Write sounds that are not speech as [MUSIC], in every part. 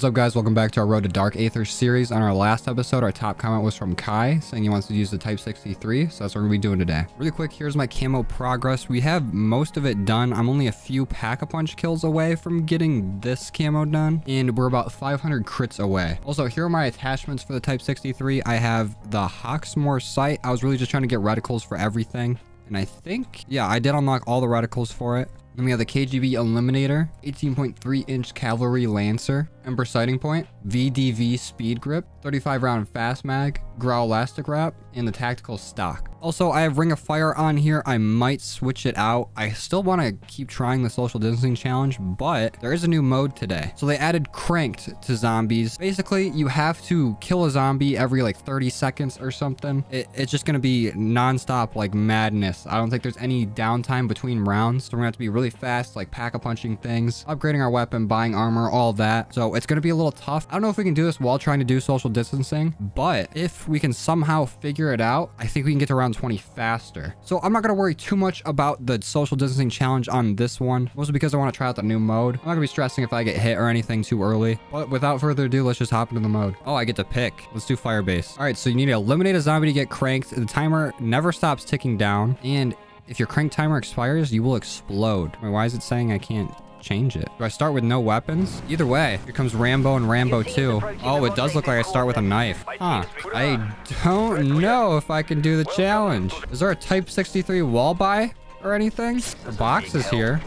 What's up guys, welcome back to our Road to Dark Aether series. On our last episode, our top comment was from Kai, saying he wants to use the Type 63, so that's what we're gonna be doing today. Really quick, here's my camo progress. We have most of it done. I'm only a few Pack-a-Punch kills away from getting this camo done, and we're about 500 crits away. Also, here are my attachments for the Type 63. I have the Hawksmoor sight. I was really just trying to get reticles for everything. And I think, yeah, I did unlock all the reticles for it. Then we have the KGB Eliminator, 18.3 inch Cavalry Lancer, Ember Sighting Point, VDV Speed Grip, 35 round Fast Mag, Growl Elastic Wrap, and the Tactical Stock. Also, I have Ring of Fire on here. I might switch it out. I still want to keep trying the Social Distancing Challenge, but there is a new mode today. So they added Cranked to zombies. Basically, you have to kill a zombie every like 30 seconds or something. It, it's just going to be nonstop like madness. I don't think there's any downtime between rounds. So we're going to have to be really fast, like pack-a-punching things, upgrading our weapon, buying armor, all that. So it's going to be a little tough. I don't know if we can do this while trying to do social distancing, but if we can somehow figure it out, I think we can get to round 20 faster. So I'm not going to worry too much about the social distancing challenge on this one, mostly because I want to try out the new mode. I'm not going to be stressing if I get hit or anything too early, but without further ado, let's just hop into the mode. Oh, I get to pick. Let's do Firebase. All right, so you need to eliminate a zombie to get cranked. The timer never stops ticking down, and if your crank timer expires, you will explode. Wait, why is it saying I can't change it. Do I start with no weapons? Either way, here comes Rambo and Rambo 2. Oh, it does look like I start with a knife. Huh. I don't know if I can do the challenge. Is there a Type 63 wall buy or anything? The box is here.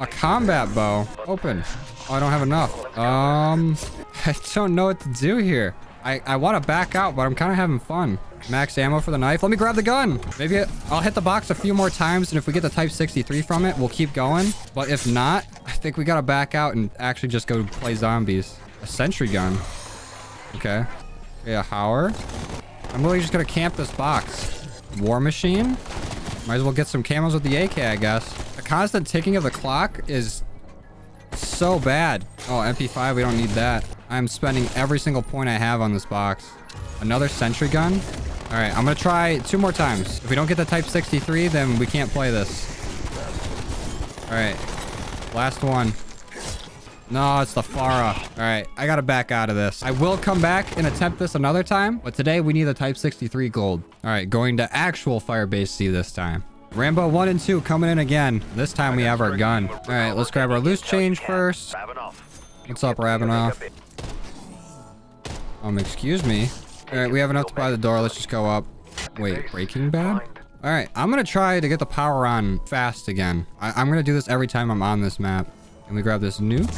A combat bow. Open. Oh, I don't have enough. Um, [LAUGHS] I don't know what to do here. I, I want to back out, but I'm kind of having fun. Max ammo for the knife. Let me grab the gun. Maybe I'll hit the box a few more times, and if we get the Type 63 from it, we'll keep going. But if not, I think we got to back out and actually just go play zombies. A sentry gun. Okay. Okay, a Hauer. I'm really just going to camp this box. War machine. Might as well get some camos with the AK, I guess. The constant ticking of the clock is so bad. Oh, MP5, we don't need that. I'm spending every single point I have on this box. Another sentry gun. All right, I'm going to try two more times. If we don't get the Type 63, then we can't play this. All right. Last one. No, it's the FARA. All right, I got to back out of this. I will come back and attempt this another time, but today we need the Type 63 gold. All right, going to actual Firebase Z this time. Rambo 1 and 2 coming in again. This time we have our gun. All right, let's grab our loose change first. What's up, Ravenov? Um, excuse me. All right, we have enough to buy the door. Let's just go up. Wait, Breaking Bad? All right, I'm to try to get the power on fast again. I am to do this every time I'm on this map. Can we grab this nuke?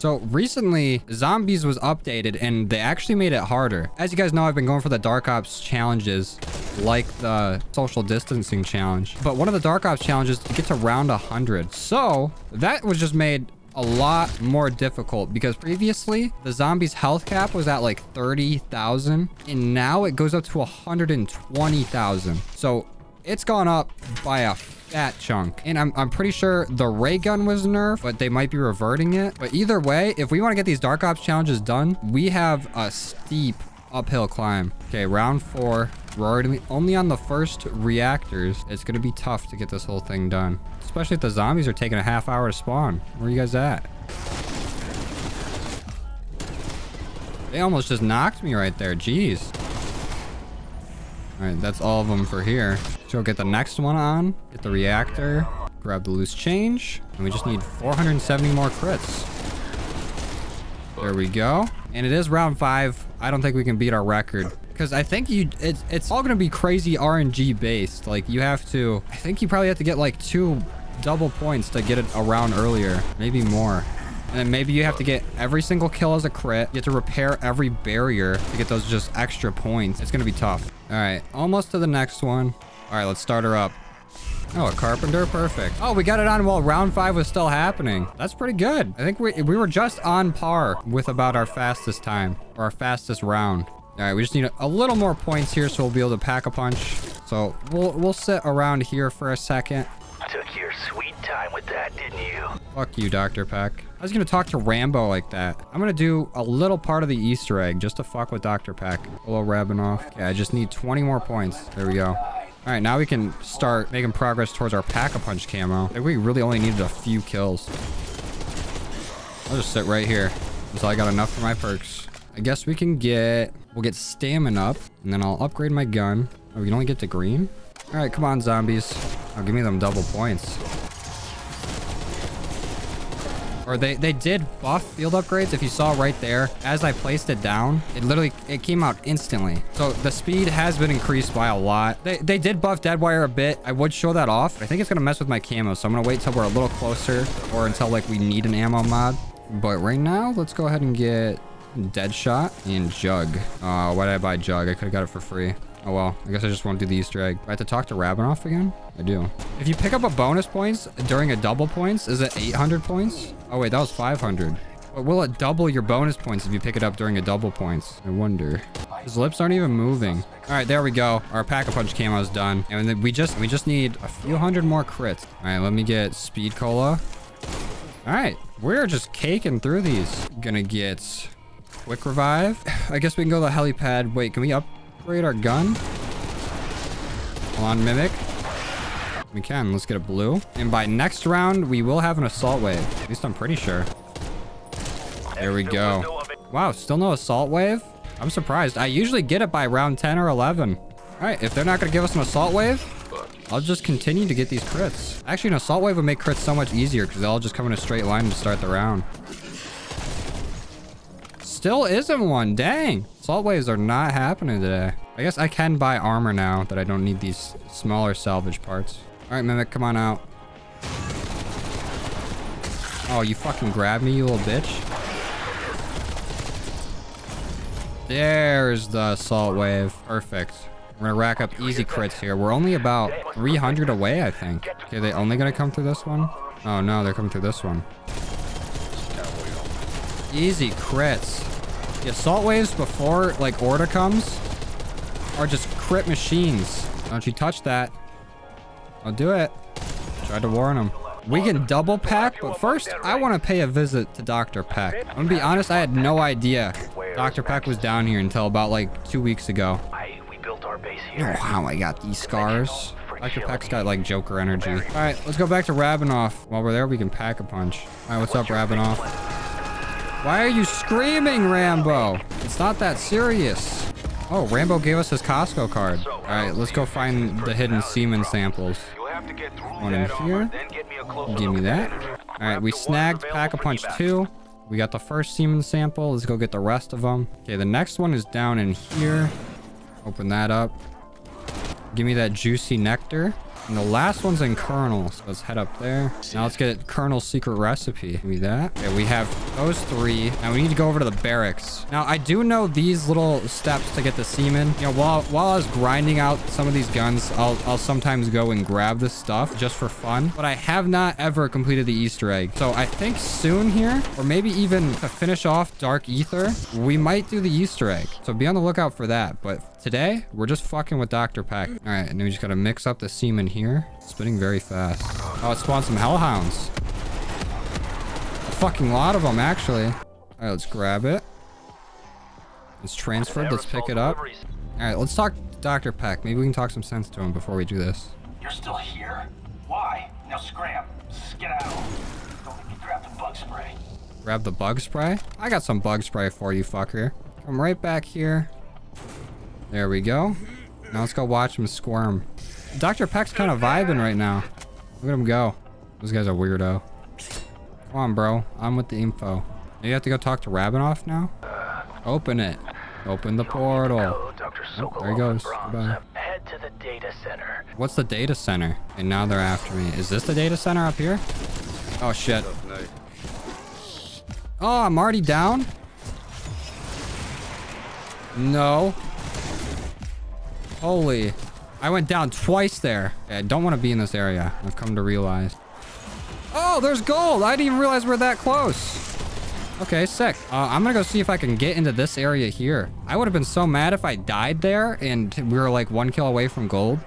So recently, Zombies was updated and they actually made it harder. As you guys know, I've been going for the Dark Ops challenges like the social distancing challenge. But one of the Dark Ops challenges to get to round 100. So that was just made a lot more difficult because previously the zombies health cap was at like 30,000 and now it goes up to 120,000. So it's gone up by a fat chunk. And I'm, I'm pretty sure the ray gun was nerfed, but they might be reverting it. But either way, if we want to get these Dark Ops challenges done, we have a steep uphill climb. Okay, round four. We're already only on the first reactors. It's going to be tough to get this whole thing done. Especially if the zombies are taking a half hour to spawn. Where are you guys at? They almost just knocked me right there. Jeez. All right, that's all of them for here. So get the next one on. Get the reactor. Grab the loose change. And we just need 470 more crits. There we go. And it is round five. I don't think we can beat our record. Because I think you, it's, it's all going to be crazy RNG based. Like you have to, I think you probably have to get like two double points to get it around earlier. Maybe more. And then maybe you have to get every single kill as a crit. You have to repair every barrier to get those just extra points. It's going to be tough. All right, almost to the next one. All right, let's start her up. Oh, a carpenter. Perfect. Oh, we got it on while round five was still happening. That's pretty good. I think we, we were just on par with about our fastest time or our fastest round. All right, we just need a, little more points here so we'll be able to pack a punch. So we'll, we'll sit around here for a second. Sweet time with that, didn't you? Fuck you, Dr. Peck. I was to talk to Rambo like that. I'm to do a little part of the Easter egg just to fuck with Dr. Peck. Hello, Ravenov. Okay, I just need 20 more points. There we go. All right, now we can start making progress towards our Pack-a-Punch camo. We really only needed a few kills. I'll just sit right here until I got enough for my perks. I guess we can get... We'll get stamina up, and then I'll upgrade my gun. Oh, we can only get to green? All right, come on, zombies. Oh, give me them double points. Or they, they did buff field upgrades. If you saw right there, as I placed it down, it literally, it came out instantly. So the speed has been increased by a lot. They, they did buff Deadwire a bit. I would show that off. I think it's going to mess with my camo. So I'm going to wait till we're a little closer or until like we need an ammo mod. But right now, let's go ahead and get Deadshot and Jug. Uh, why did I buy Jug? I could have got it for free. Oh well, I guess I just won't do the Easter egg. I have to talk to Ravenov again? I do. If you pick up a bonus points during a double points, is it 800 points? Oh wait, that was 500. But will it double your bonus points if you pick it up during a double points? I wonder. His lips aren't even moving. All right, there we go. Our pack-a-punch camo is done. And we just we just need a few hundred more crits. All right, let me get speed cola. All right, we're just caking through these. Gonna get quick revive. [SIGHS] I guess we can go to the helipad. Wait, can we up upgrade our gun? Hold on, Mimic. We can. Let's get a blue. And by next round, we will have an assault wave. At least I'm pretty sure. There we go. Wow, still no assault wave? I'm surprised. I usually get it by round 10 or 11. All right, if they're not going to give us an assault wave, I'll just continue to get these crits. Actually, an assault wave would make crits so much easier because they'll all just come in a straight line to start the round. Still isn't one. Dang. Assault waves are not happening today. I guess I can buy armor now that I don't need these smaller salvage parts. All right, Mimic, come on out. Oh, you fucking grabbed me, you little bitch. There's the assault wave. Perfect. We're gonna rack up easy crits here. We're only about 300 away, I think. Okay, they only gonna come through this one? Oh no, they're coming through this one. Easy crits. The assault waves before, like, Orda comes are just crit machines. Don't you touch that. I'll do it. Tried to warn him. We can double pack, but first, I want to pay a visit to Dr. Peck. I'm gonna be honest, I had no idea Dr. Peck was down here until about, like, two weeks ago. Oh, how I got these scars. Dr. Peck's got, like, Joker energy. All right, let's go back to Ravenov. While we're there, we can pack a punch. All right, what's up, Ravenov? Why are you screaming, Rambo? It's not that serious. Oh, Rambo gave us his Costco card. All right, let's go find the hidden semen samples. One in here. Give me that. All right, we snagged Pack-a-Punch 2. We got the first semen sample. Let's go get the rest of them. Okay, the next one is down in here. Open that up. Give me that juicy nectar. And the last one's in Colonel, so let's head up there. Now let's get Colonel's secret recipe. Give me that. Okay, we have those three. Now we need to go over to the barracks. Now, I do know these little steps to get the semen. You know, while, while I was grinding out some of these guns, I'll, I'll sometimes go and grab this stuff just for fun. But I have not ever completed the Easter egg. So I think soon here, or maybe even to finish off Dark Aether, we might do the Easter egg. So be on the lookout for that. But Today, we're just fucking with Dr. Peck. All right, and then we just gotta mix up the semen here. Spinning very fast. Oh, it spawned some hellhounds. A fucking lot of them, actually. All right, let's grab it. It's transferred. Let's pick it up. All right, let's talk to Dr. Peck. Maybe we can talk some sense to him before we do this. You're still here? Why? Now scram. Skedaddle. Don't let me grab the bug spray. Grab the bug spray? I got some bug spray for you, fucker. Come right back here. There we go. Now let's go watch him squirm. Dr. Peck's kind of vibing right now. Look at him go. This guy's a weirdo. Come on, bro. I'm with the info. You have to go talk to Ravenov now? Open it. Open the portal. Oh, there he goes. Goodbye. Head to the data center. What's the data center? And now they're after me. Is this the data center up here? Oh, shit. Oh, I'm already down? No. Holy. I went down twice there. I don't want to be in this area. I've come to realize. Oh, there's gold. I didn't even realize we're that close. Okay, sick. Uh, I'm gonna go see if I can get into this area here. I would have been so mad if I died there and we were like one kill away from gold.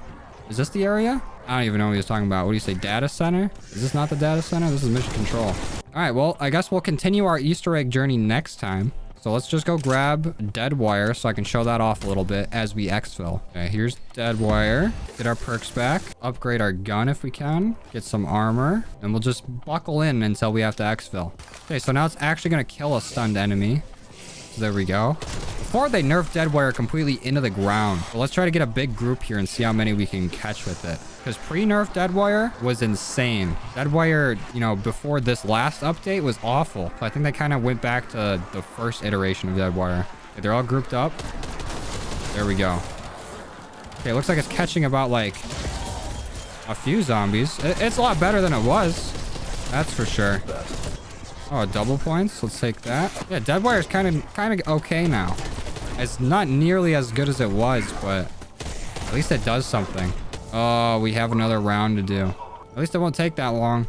Is this the area? I don't even know what he was talking about. What do you say, data center? Is this not the data center? This is mission control. All right, well, I guess we'll continue our Easter egg journey next time. So let's just go grab dead wire so I can show that off a little bit as we exfil. Okay, here's dead wire. Get our perks back. Upgrade our gun if we can. Get some armor. And we'll just buckle in until we have to exfil. Okay, so now it's actually going to kill a stunned enemy. There we go. Before they nerf Deadwire completely into the ground. But let's try to get a big group here and see how many we can catch with it. Because pre-nerf Deadwire was insane. Deadwire, you know, before this last update was awful. So I think they kind of went back to the first iteration of Deadwire. Okay, they're all grouped up. There we go. Okay, looks like it's catching about like a few zombies. It's a lot better than it was. That's for sure. Oh, double points. Let's take that. Yeah, Deadwire is kind of kind of okay now. It's not nearly as good as it was, but at least it does something. Oh, we have another round to do. At least it won't take that long.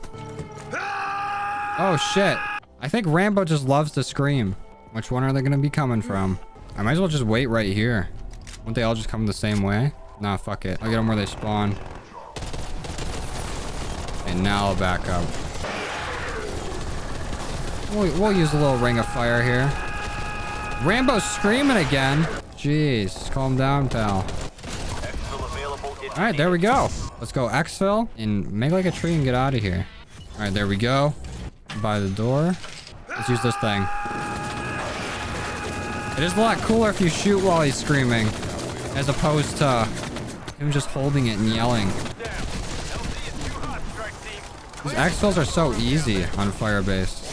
Oh, shit. I think Rambo just loves to scream. Which one are they going to be coming from? I might as well just wait right here. Won't they all just come the same way? Nah, fuck it. I'll get them where they spawn. And now I'll back up. We'll, we'll use a little ring of fire here. Rambo's screaming again. Jeez, calm down, pal. All right, there we go. Let's go exfil and make like a tree and get out of here. All right, there we go. By the door. Let's use this thing. It is a lot cooler if you shoot while he's screaming, as opposed to him just holding it and yelling. These exfils are so easy on Firebase.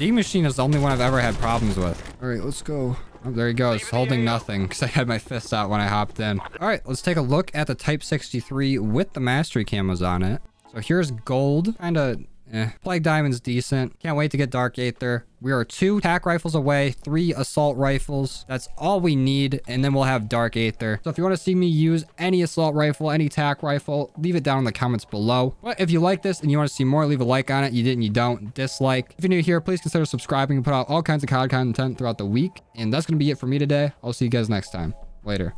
Die Maschine is the only one I've ever had problems with. All right, let's go. Oh, there he goes, holding nothing because I had my fists out when I hopped in. All right, let's take a look at the Type 63 with the Mastery camos on it. So here's gold, kind of Eh, Plague Diamond's decent. Can't wait to get Dark Aether. We are two tac rifles away, three assault rifles. That's all we need, and then we'll have Dark Aether. So if you want to see me use any assault rifle, any tac rifle, leave it down in the comments below. But if you like this and you want to see more, leave a like on it. You didn't, you don't. Dislike. If you're new here, please consider subscribing and put out all kinds of COD content throughout the week. And that's going to be it for me today. I'll see you guys next time. Later.